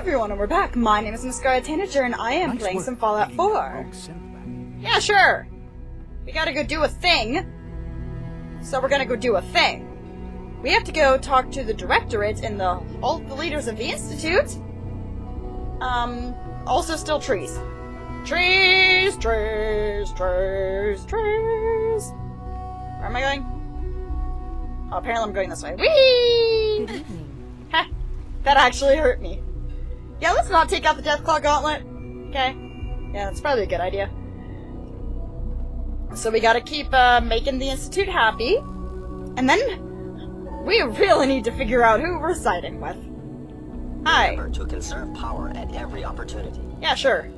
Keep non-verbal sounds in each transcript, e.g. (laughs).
everyone, and we're back. My name is Miss Scarlet Tanager, and I am Nice playing some Fallout 4. that rogue synth back. Yeah, sure. We gotta go do a thing. So we're gonna go do a thing. We have to go talk to the directorate and the all the leaders of the institute. Um, also still trees. Trees, trees, trees, trees. Where am I going? Oh, apparently I'm going this way. Whee! Good evening. (laughs) That actually hurt me. Yeah, let's not take out the Deathclaw Gauntlet. Okay. Yeah, that's probably a good idea. So we gotta keep uh, making the Institute happy. And then we really need to figure out who we're siding with. Hi. Remember to conserve power at every opportunity. Yeah, sure.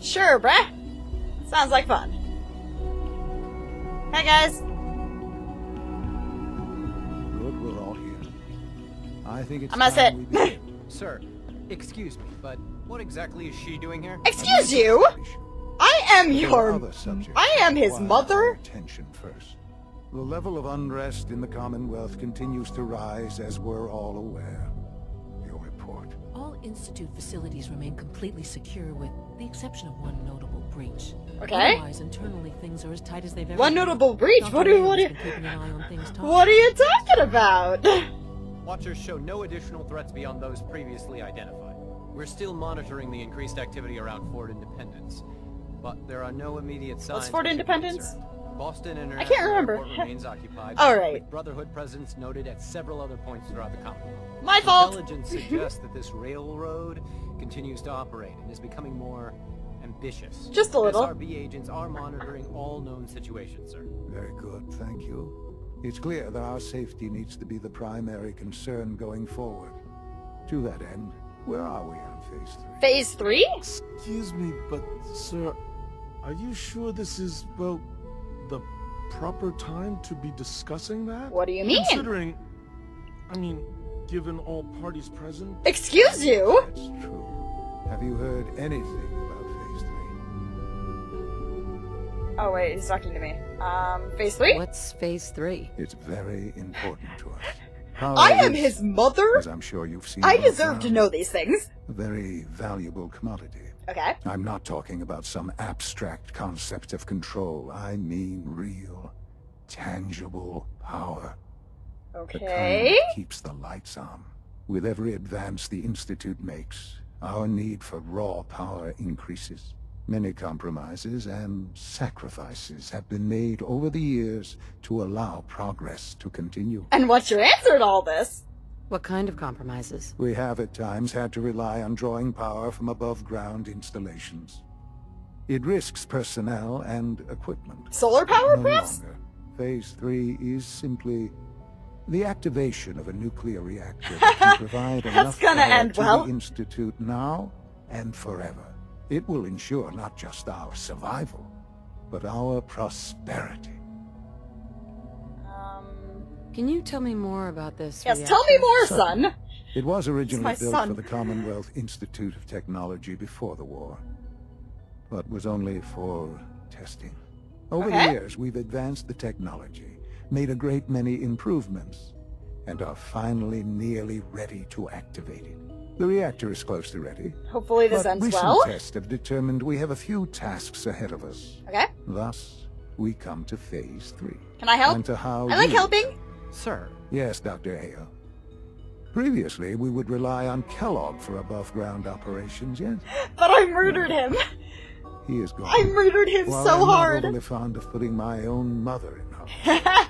Sure, bruh. Sounds like fun. Hey, guys. Good, we're all here. I think it's I'm gonna time sit. (laughs) Sir, excuse me, but what exactly is she doing here? Excuse you? I am your... Other I am his mother? our Attention first. The level of unrest in the Commonwealth continues to rise, as we're all aware. Your report. All Institute facilities remain completely secure with the exception of one notable breach. Okay. Otherwise, internally things are as tight as they've ever One been. notable breach? Dr. What do you... What do you... has been keeping an eye on things top What are you talking about? Watchers show no additional threats beyond those previously identified. We're still monitoring the increased activity around Fort Independence, but there are no immediate signs. Fort we Independence? Boston International I can't remember. Airport remains occupied. (laughs) All right. With Brotherhood presence noted at several other points throughout the Commonwealth. My fault. Intelligence (laughs) suggests that this railroad continues to operate and is becoming more ambitious. Just a little. SRB agents are monitoring all known situations, sir. Very good, thank you. It's clear that our safety needs to be the primary concern going forward. To that end, where are we on Phase 3? Phase three? Excuse me, but sir, are you sure this is, well, the proper time to be discussing that? What do you mean? Considering, I mean, given all parties present, Excuse you? That's true. Have you heard anything about Phase 3? Oh wait, he's talking to me. Um, phase three? What's phase three? It's very important to us. Power (laughs) I am is, his mother? As I'm sure you've seen. I on deserve to know these things. A very valuable commodity. Okay. I'm not talking about some abstract concept of control. I mean real, tangible power. The kind Okay. that keeps the lights on. With every advance the Institute makes, our need for raw power increases. Many compromises and sacrifices have been made over the years to allow progress to continue. And what's your answer to all this? What kind of compromises? We have at times had to rely on drawing power from above-ground installations. It risks personnel and equipment. Solar power, no perhaps? longer. Phase 3 is simply the activation of a nuclear reactor that can (laughs) provide That's enough gonna power end to well. the Institute now and forever. It will ensure not just our survival, but our prosperity. Um, Can you tell me more about this? yes, tell me more, Certainly. son. It was originally built son. for the Commonwealth Institute of Technology before the war, but was only for testing. Over Okay. the years, we've advanced the technology, made a great many improvements, and are finally nearly ready to activate it. The reactor is close to ready, Hopefully this but ends recent well. tests have determined we have a few tasks ahead of us. Okay. Thus, we come to Phase 3. Can I help? And to how I like you- helping. Sir, Yes, Dr. Hale. Previously, we would rely on Kellogg for above-ground operations, yes? (gasps) But I murdered him. He is gone. I murdered him While so I'm hard. not overly fond of putting my own mother in (laughs) harm,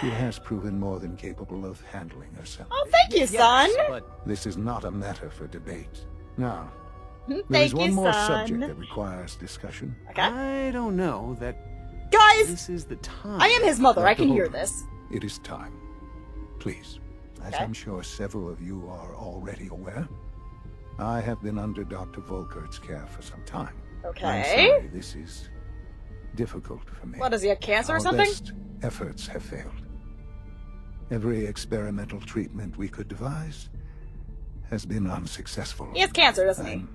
she has proven more than capable of handling herself. oh, thank you, son. but This is not a matter for debate. Now, (laughs) there Thank is one you, more son. subject that requires discussion. Okay. I don't know that Guys, this is the time. I am his mother. I Dr. can hear this. It is time. Please, as Okay. I'm sure several of you are already aware, I have been under Dr. Volkert's care for some time. Okay. I'm Okay. sorry this is difficult for me. What, does he have cancer or something? best efforts have failed. Every experimental treatment we could devise has been unsuccessful. He has cancer, doesn't he? I'm,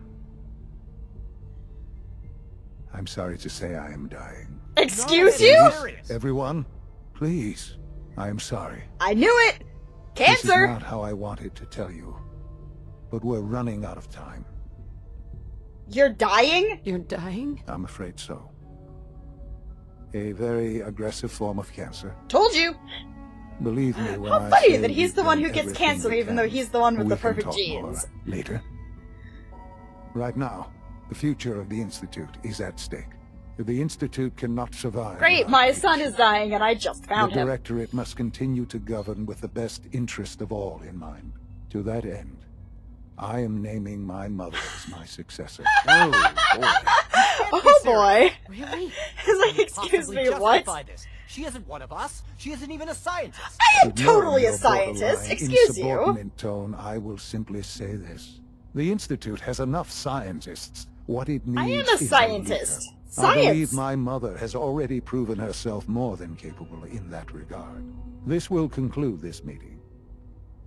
I'm sorry to say I am dying. Excuse No, you? Serious. Everyone, please, I am sorry. I knew it. Cancer! This is Cancer. not how I wanted to tell you. but we're running out of time. You're dying? You're dying? I'm afraid so. A very aggressive form of cancer. Told you. Believe me when How I funny that he's the one who gets everything cancer even though he's the one with We the can perfect talk more genes. later. Right now, the future of the Institute is at stake. The Institute cannot survive. Great, my it. son is dying and I just found the him. Directorate must continue to govern with the best interest of all in mind. To that end, I am naming my mother as my successor. (laughs) Oh, boy. (laughs) Oh boy. Really? He's like, excuse me, what? This. She isn't one of us. She isn't even a scientist. I am Ignoring totally a scientist. borderline Excuse you. insubordinate tone, I will simply say this. The Institute has enough scientists. What it needs I am a is scientist. leader. I believe my mother has already proven herself more than capable in that regard. This will conclude this meeting.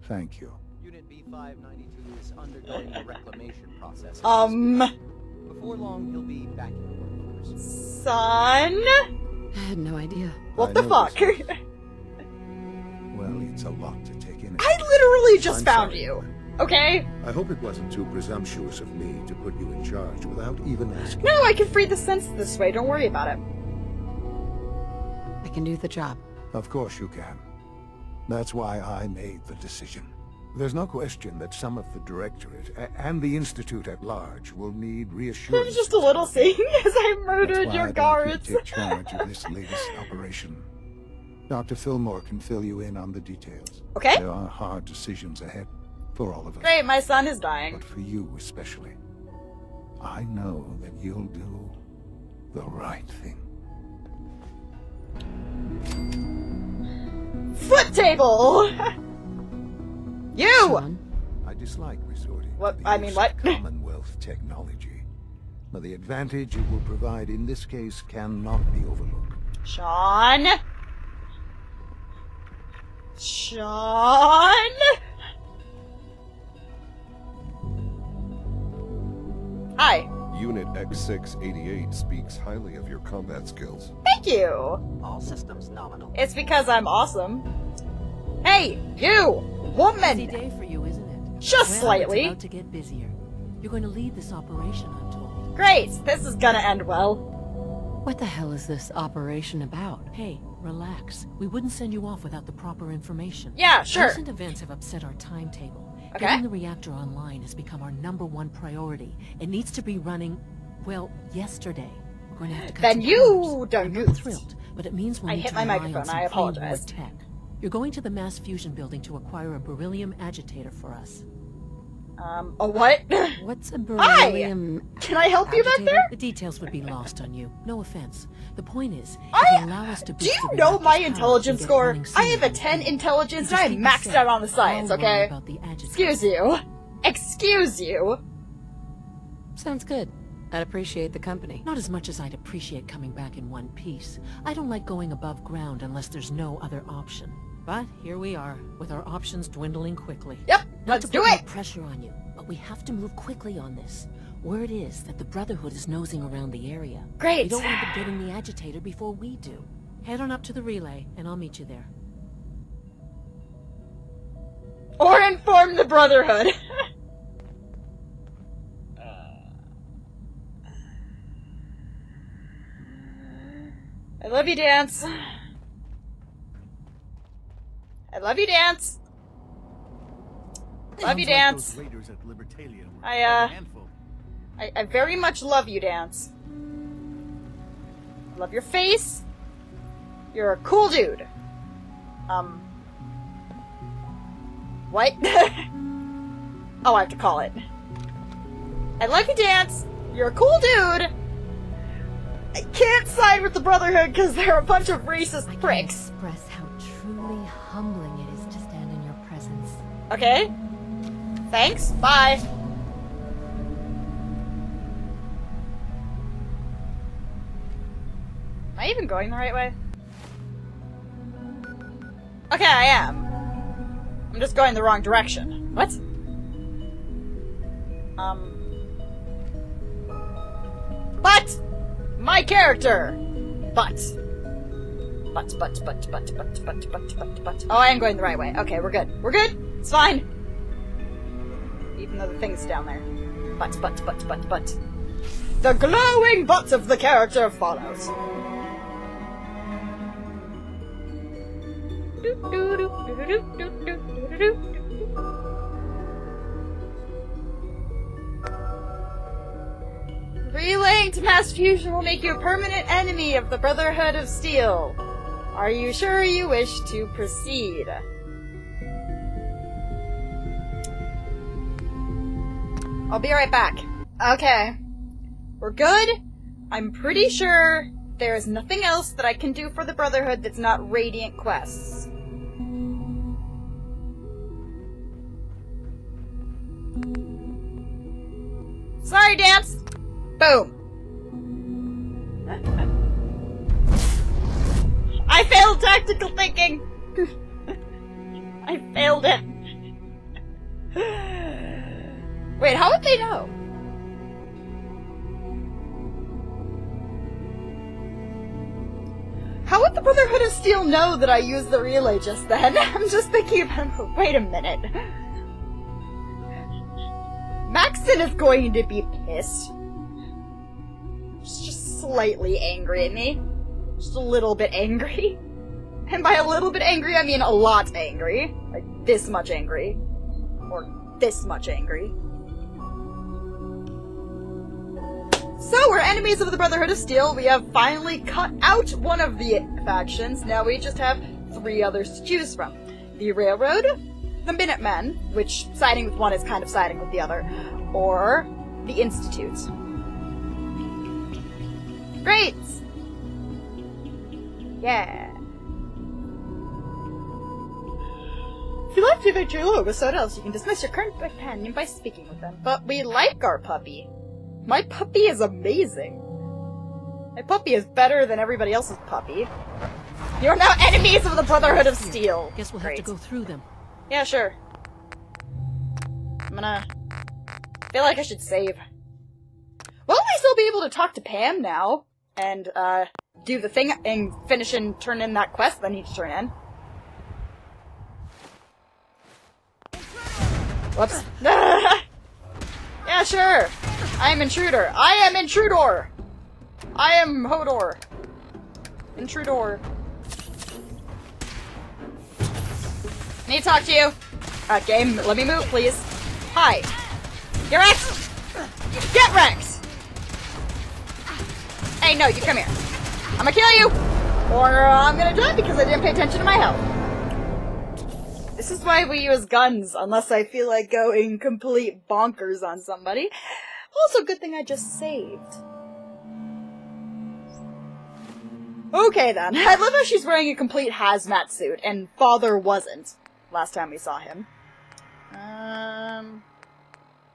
Thank you. Unit B592 is undergoing the reclamation process. Um, Before long, he'll be back in the workforce. son? I had no idea. What I the fuck? (laughs) Well, it's a lot to take in. I literally just I'm found sorry. you. Okay? I hope it wasn't too presumptuous of me to put you in charge without even asking. No, I can free the sense this way. Don't worry about it. I can do the job. Of course you can. That's why I made the decision. There's no question that some of the Directorate and the Institute at large will need reassurance. There's just a little thing (laughs) as I murdered your you guards. take charge of this (laughs) latest operation. Dr. Filmore can fill you in on the details. Okay. There are hard decisions ahead for all of us. Great, my son is dying. But for you especially. I know that you'll do the right thing. Foot table! (laughs) you! Sean, I dislike resorting What- to I mean, what? Commonwealth technology. But the advantage it will provide in this case cannot be overlooked. Sean? Sean? Hi. Unit X688 speaks highly of your combat skills. Thank you. All systems nominal. It's because I'm awesome. Hey, you! Woman! busy day for you, isn't it? Just well, slightly. It's about to get busier. You're going to lead this operation, I'm told. Great! This is gonna end well. What the hell is this operation about? Hey, relax. We wouldn't send you off without the proper information. Yeah, sure. Recent events have upset our timetable. Okay. Getting the reactor online has become our number one priority. It needs to be running, well, yesterday. We're going to have to cut Then you done I'm not thrilled, but it means we'll I need hit to my microphone. I apologize. tech. You're going to the mass fusion building to acquire a beryllium agitator for us. Um, a what? (laughs) What's a Hi! beryllium Can I help you back there? The details would be lost on you. No offense. The point is, I- it allow us to Do you know my intelligence score? I have a 10 intelligence You and I'm maxed safe. out on the science, I'll okay? about the. Excuse you. Excuse you. Sounds good. I'd appreciate the company. Not as much as I'd appreciate coming back in one piece. I don't like going above ground unless there's no other option. But here we are, with our options dwindling quickly. Yep, Not let's to do put more it. pressure on you, but we have to move quickly on this. Word is that the Brotherhood is nosing around the area. Great. We don't want them getting the agitator before we do. Head on up to the relay, and I'll meet you there. Or inform the Brotherhood. (laughs) Uh, I love you, Danse. I love you, Danse. Love you, Danse. I, uh, I, I very much love you, Danse. I love your face. You're a cool dude. Um. What? (laughs) oh, I have to call it. I love you, Danse. You're a cool dude. I can't side with the Brotherhood because they're a bunch of racist I pricks. express how truly humbling it is to stand in your presence. Okay? Thanks. Bye. Am I even going the right way? Okay, I am. I'm just going the wrong direction. What? Um. But! My character! But. But, but, but, but, but, but, but, but, but. Oh, I am going the right way. Okay, we're good. We're good. It's fine. Even though the thing's down there. But, but, but, but, but. The glowing butt of the character follows. Relaying to mass fusion will make you a permanent enemy of the Brotherhood of Steel. Are you sure you wish to proceed? I'll be right back. Okay. We're good. I'm pretty sure there is nothing else that I can do for the Brotherhood that's not Radiant quests. Sorry, Danse! Boom. I failed tactical thinking! (laughs) I failed it. (sighs) Wait, how would they know? How would the Brotherhood of Steel know that I used the relay just then? (laughs) I'm just thinking about. Wait a minute. Maxson is going to be pissed. She's just slightly angry at me. Just a little bit angry. (laughs) And by a little bit angry, I mean a lot angry. Like this much angry. Or this much angry. So, we're enemies of the Brotherhood of Steel. We have finally cut out one of the factions. Now we just have three others to choose from. The Railroad, the Minutemen, which siding with one is kind of siding with the other, or the Institute. Great! Yeah. If you like to victory logo with someone else, you can dismiss your current companion by speaking with them. But we like our puppy. My puppy is amazing. My puppy is better than everybody else's puppy. You're now enemies of the Brotherhood of Steel. Guess we'll Great. have to go through them. Yeah, sure. I'm gonna feel like I should save. Will we still be able to talk to Pam now and uh do the thing and finish and turn in that quest that I need to turn in? Whoops. (laughs) yeah, sure. I am intruder. I am intruder. I am Hodor. Intruder. Need to talk to you. Uh, game, let me move, please. Hi. Get Rex! Get Rex! Hey, no, you come here. I'm gonna kill you! Or uh, I'm gonna die because I didn't pay attention to my health. This is why we use guns, unless I feel like going complete bonkers on somebody. Also, good thing I just saved. Okay then. (laughs) I love how she's wearing a complete hazmat suit, and father wasn't. Last time we saw him. Um,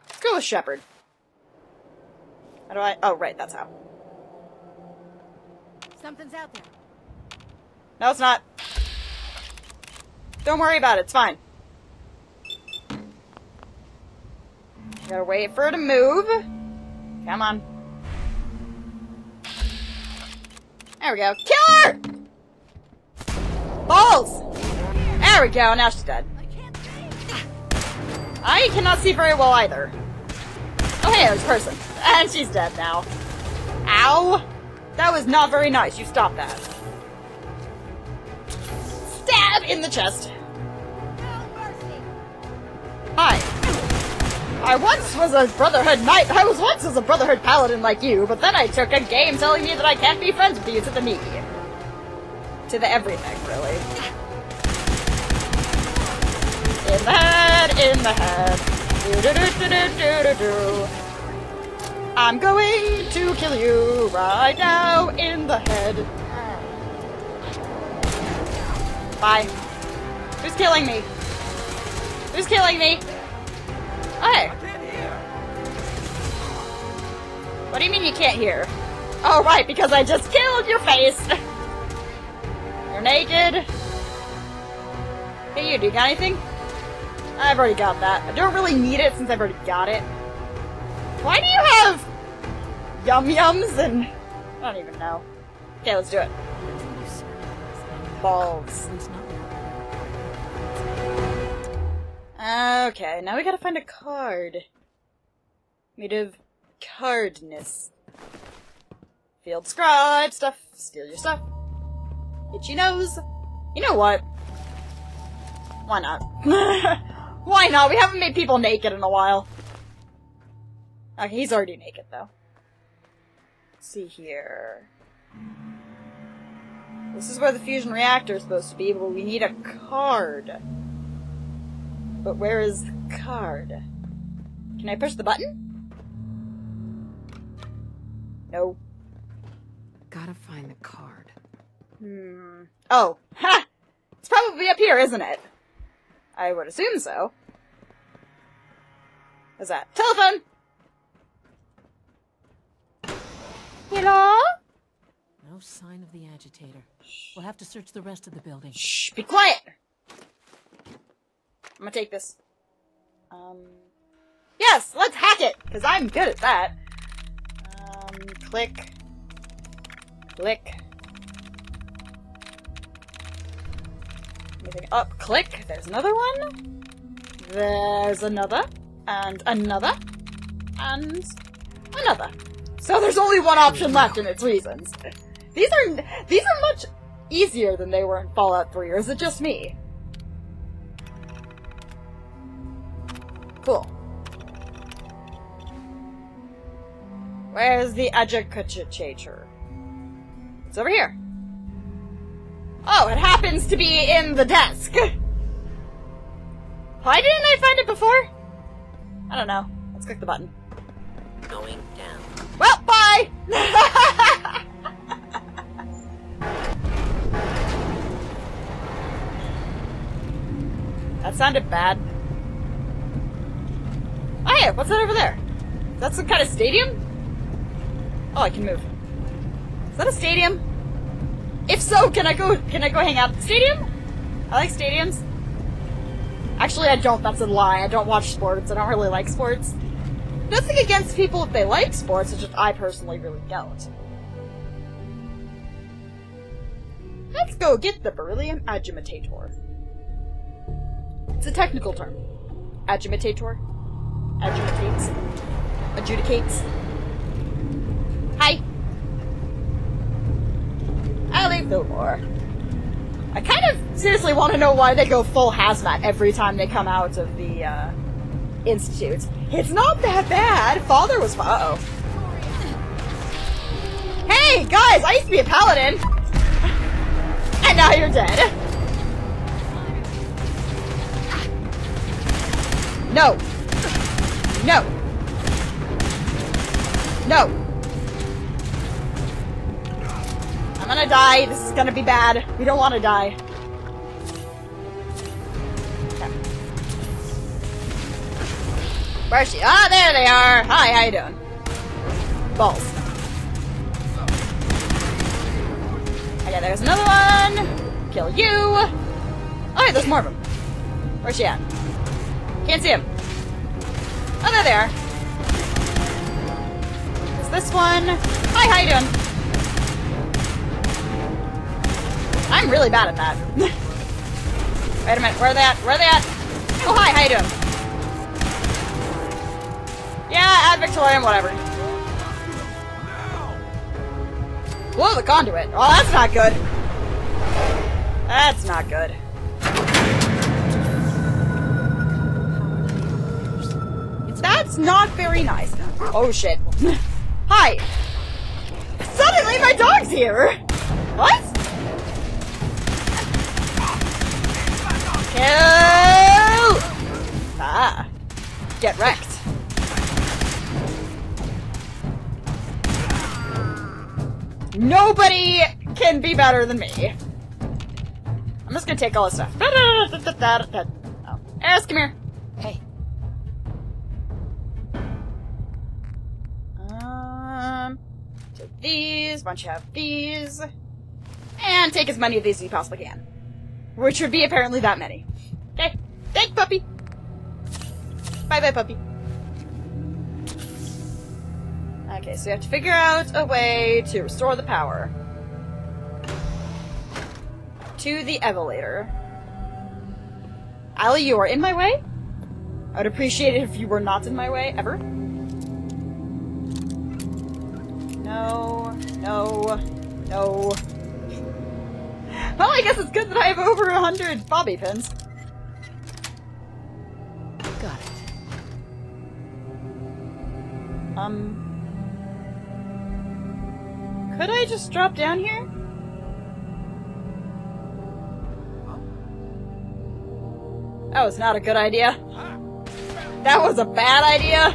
let's go with Shepard. How do I? Oh, right, that's how. Something's out there. No, it's not. Don't worry about it. It's fine. Gotta wait for her to move. Come on. There we go. Kill her! Balls! There we go. Now she's dead. I cannot see very well either. Oh, hey, there's a person. And she's dead now. Ow! That was not very nice. You stop that. Stab in the chest. Hi. I once was a Brotherhood Knight. I was once was a Brotherhood Paladin like you, but then I took a game telling me that I can't be friends with you to the knee. To the everything, really. In the head, in the head. Do do do do do do do. I'm going to kill you right now in the head. Bye. Who's killing me? Who's killing me? Hey. What do you mean you can't hear? Oh, right, because I just killed your face. (laughs) You're naked. Hey, you, do you got anything? I've already got that. I don't really need it since I've already got it. Why do you have yum yums and I don't even know. Okay, let's do it. Balls. Okay, now we gotta find a card. Made of cardness. Field scribe stuff. Steal your stuff. Itchy nose. You know what? Why not? (laughs) Why not? We haven't made people naked in a while. Okay, he's already naked though. Let's see here. This is where the fusion reactor is supposed to be, but we need a card. But where is the card? Can I push the button? No. Gotta find the card. Hmm. Oh. Ha! It's probably up here, isn't it? I would assume so. What's that? Telephone! Hello? No sign of the agitator. We'll have to search the rest of the building. Shh, be quiet! I'm gonna take this. Um. Yes, let's hack it! Because I'm good at that. Um, click. Click. Anything up? Click. There's another one. There's another. And another. And another. So there's only one option left and it's reasons. These are these are much easier than they were in Fallout 3, or is it just me? Cool. Where's the agitator? It's over here. Oh, it happens to be in the desk. Why didn't I find it before? I don't know. Let's click the button. Going down. Well, bye! that sounded bad. Oh, what's that over there? Is that some kind of stadium? Oh, I can move. Is that a stadium? If so, can I go? Can I go hang out at the stadium? I like stadiums. Actually, I don't. That's a lie. I don't watch sports. I don't really like sports. Nothing against people if they like sports. It's just I personally really don't. Let's go get the beryllium agitator. It's a technical term. Agitator. Agitates. Adjudicates. Hi. Allie Filmore. I kind of seriously want to know why they go full hazmat every time they come out of the, uh, institute. It's not that bad. Father was. Uh oh. Hey, guys! I used to be a paladin! And now you're dead. No. No. No. I'm gonna die. This is gonna be bad. We don't want to die. Where's she? Ah, there they are. Hi, how you doing? Balls. Okay, there's another one. Kill you. Oh, there's more of them. Where's she at? Can't see him. Oh, there they are. There's this one. Hi, how you doing? I'm really bad at that. (laughs) Wait a minute, where are they at? Where are they at? Oh, hi, how you doing? Yeah, ad Victoriam, whatever. Whoa, the conduit. Oh, that's not good. That's not good. That's not very nice. Oh, shit. (laughs) Hi. Suddenly my dog's here. What? Kill! Ah. Get wrecked. Nobody can be better than me. I'm just gonna take all this stuff. Oh. Eris, come here. Hey, Um, take these, bunch have these, and take as many of these as you possibly can. Which would be apparently that many. Okay, thank puppy. Bye bye puppy. Okay, so we have to figure out a way to restore the power. To the Evelator. Allie, you are in my way? I would appreciate it if you were not in my way, ever. No, no, no. Well, I guess it's good that I have over a hundred bobby pins. Got it. Um... Could I just drop down here? That was not a good idea. That was a bad idea.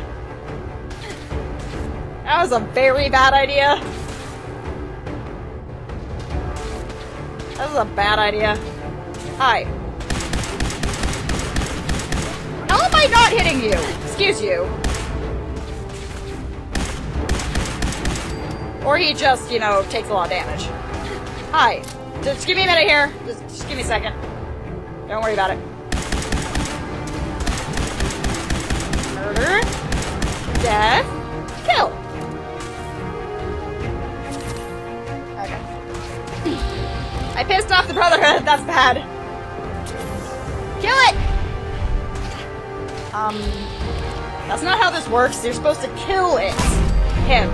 That was a very bad idea. That was a bad idea. Hi. How am I not hitting you? Excuse you. Or he just, you know, takes a lot of damage. Hi. Just give me a minute here. Just, just give me a second. Don't worry about it. Murder. Death. Kill. Okay. I pissed off the Brotherhood. (laughs) That's bad. Kill it! Um, that's not how this works. You're supposed to kill it. Him.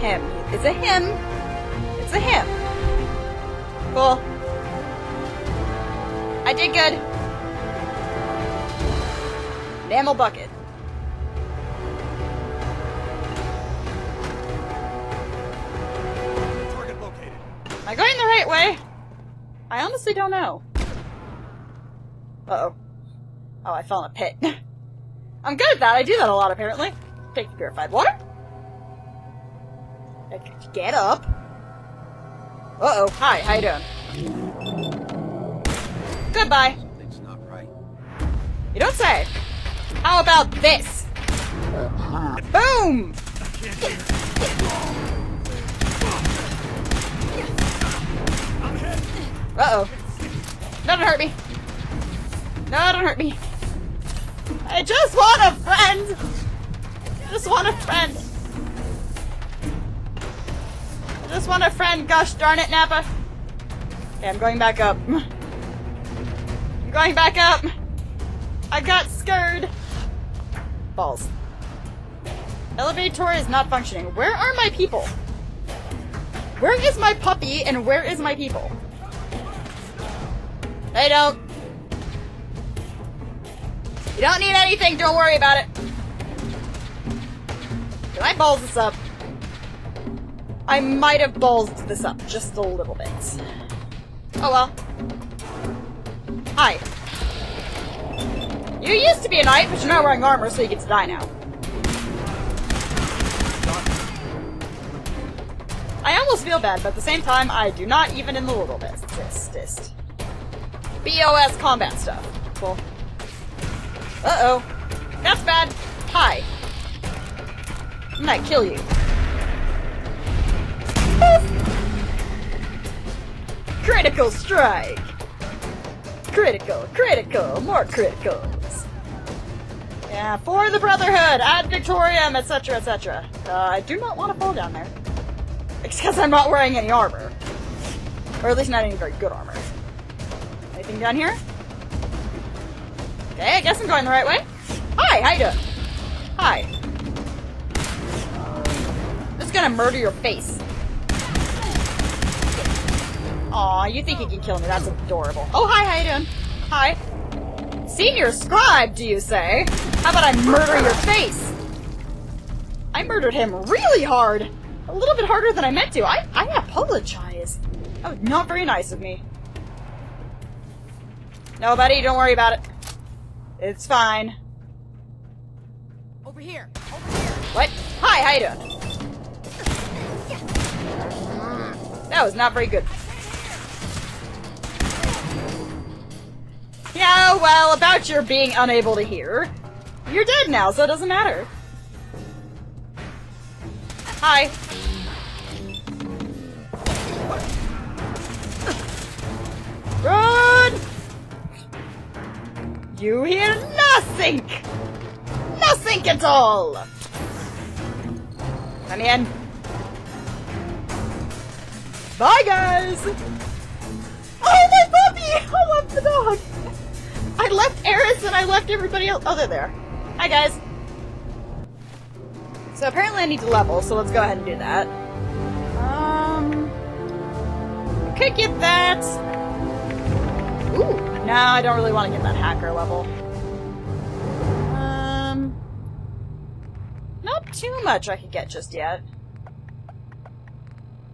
Him. It's a him. It's a him. Cool. I did good. Mammal bucket. Target located. Am I going the right way? I honestly don't know. Uh-oh. Oh, I fell in a pit. (laughs) I'm good at that. I do that a lot, apparently. Take purified water. Get up. Uh-oh. Hi, how you doing? Goodbye. Something's not right. You don't say. How about this? Boom! Uh-oh. No, don't hurt me. No, don't hurt me. I just want a friend! I just want a friend. Just want a friend, gosh darn it, Nappa. Okay, I'm going back up. I'm going back up. I got scared. Balls. Elevator is not functioning. Where are my people? Where is my puppy and where is my people? They don't. You don't need anything, don't worry about it. I balls this up? I might have ballsed this up just a little bit. Oh well. Hi. You used to be a knight, but you're not wearing armor, so you get to die now. I almost feel bad, but at the same time, I do not even in the little bit. Dist. BOS combat stuff. Cool. Uh-oh. That's bad. Hi. I'm gonna kill you. Critical strike! Critical, critical, more criticals. Yeah, for the Brotherhood, ad Victoriam, etc., etc. Uh, I do not want to fall down there. Because I'm not wearing any armor. Or at least not any very good armor. Anything down here? Okay, I guess I'm going the right way. Hi, how you doing? Hi. Just gonna murder your face. Aw, you think you can kill me? That's adorable. Oh, hi, how you doing? Hi. Senior scribe, do you say? How about I murder your face? I murdered him really hard. A little bit harder than I meant to. I, I apologize. That was not very nice of me. No, buddy, don't worry about it. It's fine. Over here. Over here. What? Hi, how you doing? That was not very good. Well, about your being unable to hear. You're dead now, so it doesn't matter. Hi. Run! You hear nothing! Nothing at all! Come in. Bye, guys! Oh, my puppy! (laughs) I love the dog! I left Eris and I left everybody else. Oh, they're there. Hi, guys. So apparently I need to level, so let's go ahead and do that. Um... Could get that. Ooh. No, I don't really want to get that hacker level. Um... Not too much I could get just yet.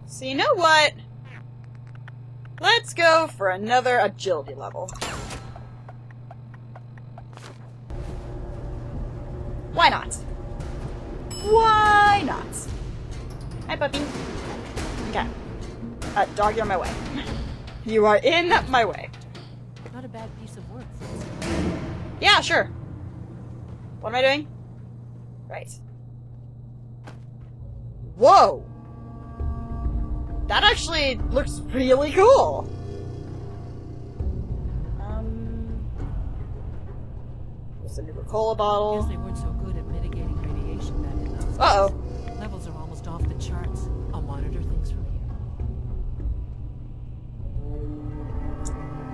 So you know what? Let's go for another agility level. Why not? Why not? Hi, puppy. Okay. Uh, dog, you're in my way. (laughs) You are in my way. Not a bad piece of work. Yeah, sure. What am I doing? Right. Whoa! That actually looks really cool! There's a new Ricola Guess they weren't so good at mitigating radiation back in those Uh-oh. Levels are almost off the charts. I'll monitor things from here.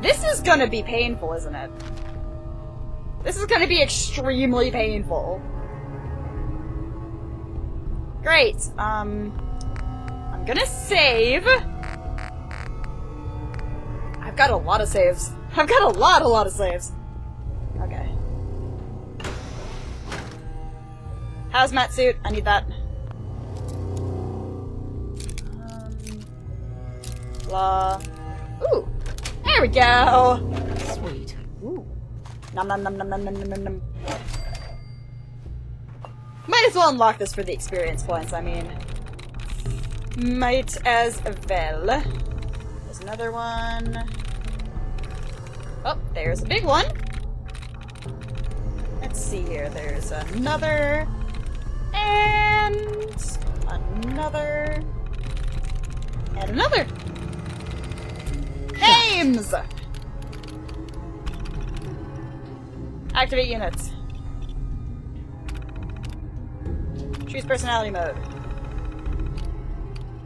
This is gonna be painful, isn't it? This is gonna be extremely painful. Great. Um, I'm gonna save. I've got a lot of saves. I've got a lot, a lot of saves. Hazmat suit, I need that. Um, blah. Ooh, there we go. Sweet. Ooh. Nom nom nom nom nom nom nom nom. Might as well unlock this for the experience points, I mean. Might as well. There's another one. Oh, there's a big one. Let's see here. There's another. And another. And another. Names! Activate units. Choose personality mode.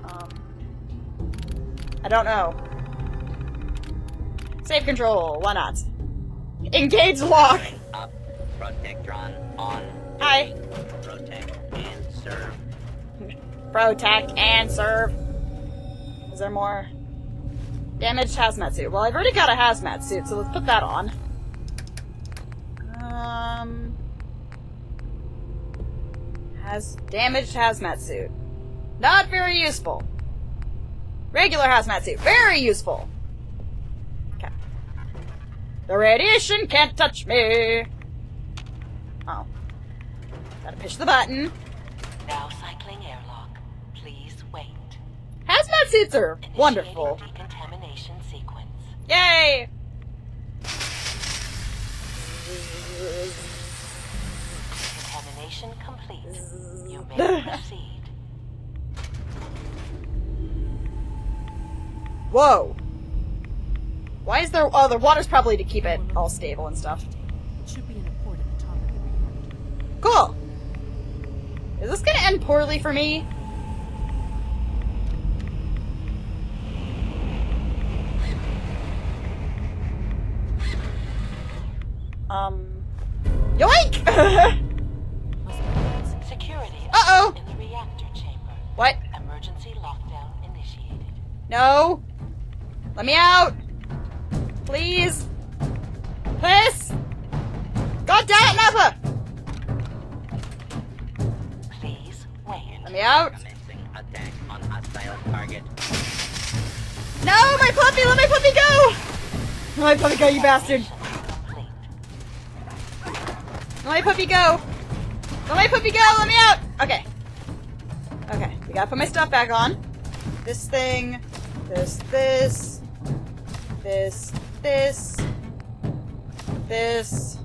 Um, I don't know. Save control. Why not? Engage lock. Up. Protectron on. Hi. Protect and serve. Protect and serve. Is there more? Damaged hazmat suit. Well, I've already got a hazmat suit, so let's put that on. Um. Has damaged hazmat suit. Not very useful. Regular hazmat suit. Very useful. Okay. The radiation can't touch me. Oh. Gotta push the button. Now cycling airlock. Please wait. Hazmat suits are Initiating wonderful. Decontamination sequence. Yay! Decontamination complete. You may (laughs) proceed. Whoa. Why is there? Oh, the water's probably to keep it all stable and stuff. It Is this gonna end poorly for me? Um. Yoink! (laughs) Security Uh-oh. in the reactor chamber. what? Emergency lockdown initiated. No! Let me out! Please! Please! God damn it, Nappa! Let me out! No, my puppy! Let my puppy go! Let my puppy go, you bastard! Let my puppy go! Let my puppy go! Let me out! Okay. Okay, we gotta put my stuff back on. This thing, this, this, this, this, this.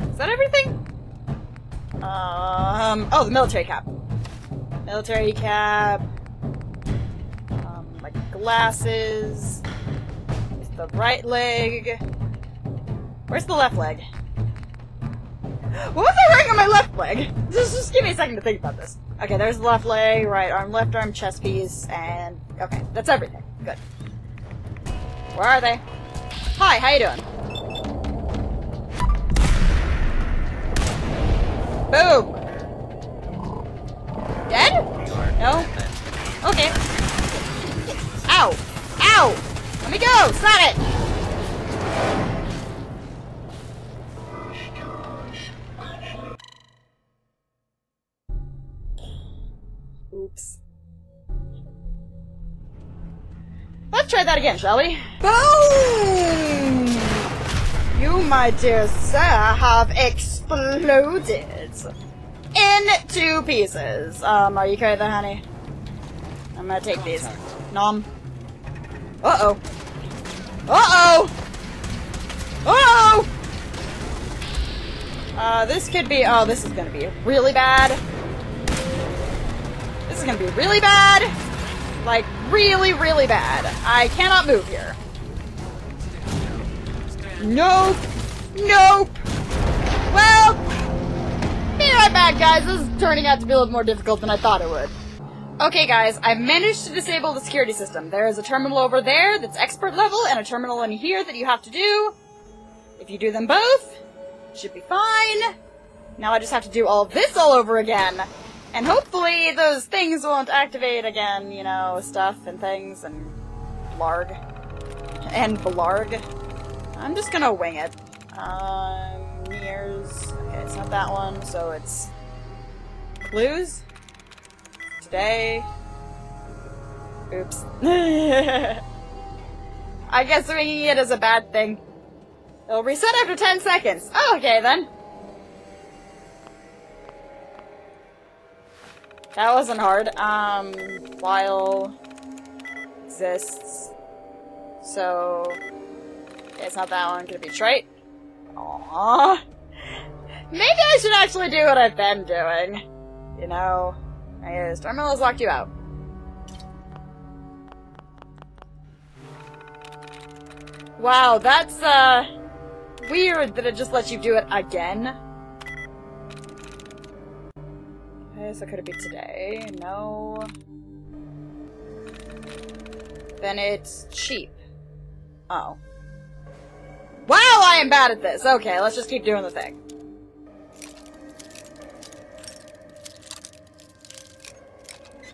Is that everything? Um, oh, the military cap military cap, um, my glasses, the right leg. Where's the left leg? What was I wearing on my left leg? (laughs) Just, just give me a second to think about this. Okay, there's the left leg, right arm, left arm, chest piece, and... Okay, that's everything. Good. Where are they? Hi, how you doing? Boom! No? Okay. Ow! Ow! Let me go! Stop it! Oops. Let's try that again, shall we? Boom! You, my dear sir, have exploded in two pieces. Um, are you okay there, honey? I'm gonna take these. Nom. Uh-oh. Uh-oh! Uh-oh! Uh, this could be- oh, this is gonna be really bad. This is gonna be really bad. Like, really, really bad. I cannot move here. Nope. Nope. Well, back, guys. This is turning out to be a little more difficult than I thought it would. Okay, guys, I managed to disable the security system. There is a terminal over there that's expert level, and a terminal in here that you have to do. If you do them both, should be fine. Now I just have to do all this all over again. And hopefully those things won't activate again, you know, stuff and things and blarg. And blarg. I'm just gonna wing it. Um, mirrors. Okay, it's not that one, so it's clues. Today. Oops. (laughs) I guess ringing it is a bad thing. It'll reset after 10 seconds. Oh, okay then. That wasn't hard. Um, while exists. So, it's not that one. Could it be trite? Aww. Maybe I should actually do what I've been doing. You know, terminal has locked you out. Wow, that's, uh, weird that it just lets you do it again. Okay, so could it be today? No. Then it's cheap. Oh. Wow, I am bad at this! Okay, let's just keep doing the thing.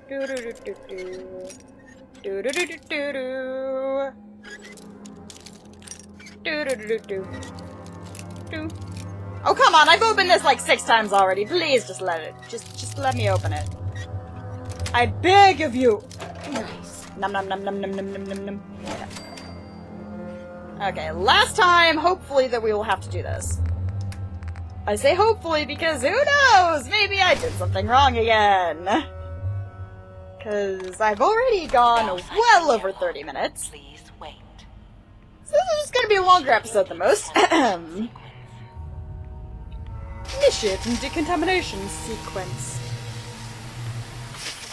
Do do do do do. Do do do do do do. Do. Oh come on! I've opened this like six times already. Please just let it. Just just let me open it. I beg of you. Nice. Num num num num num num num num num. Okay, last time, hopefully that we will have to do this. I say hopefully because who knows? Maybe I did something wrong again. Because I've already gone well over 30 minutes. Please wait. So this is going to be a longer episode than most. Initiate (clears throat) and decontamination sequence.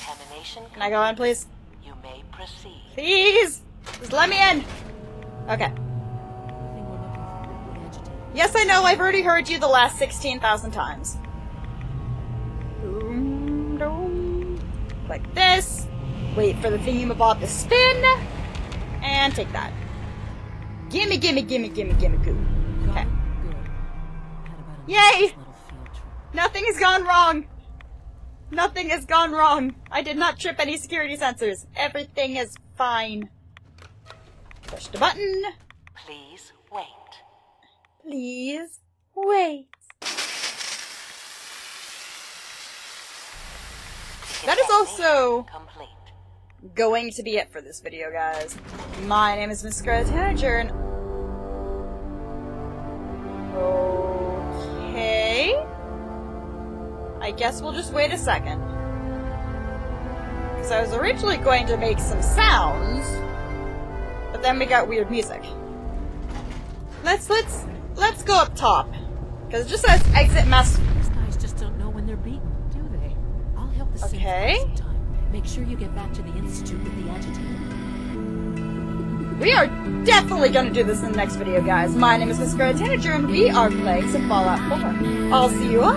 Contamination. Can I go in, please? You may proceed. Please! Just let me in! Okay. Yes, I know, I've already heard you the last 16,000 times. Click this. Wait for the thingamabob to spin. And take that. Gimme, gimme, gimme, gimme, gimme, goo. Okay. Yay! Nothing has gone wrong. Nothing has gone wrong. I did not trip any security sensors. Everything is fine. Push the button. Please wait. Please wait. That is also going to be it for this video, guys. My name is Miss Scarlet Tanager, and... Okay... I guess we'll just wait a second. Because I was originally going to make some sounds, but then we got weird music. Let's, let's, let's go up top. Because it just says exit mess These guys just don't know when they're beaten, do they? I'll help the Okay. sometime. Make sure you get back to the Institute with the agitator. We are definitely gonna do this in the next video, guys. My name is Miss Scarlet Tanager, and we are playing some Fallout 4. I'll see you all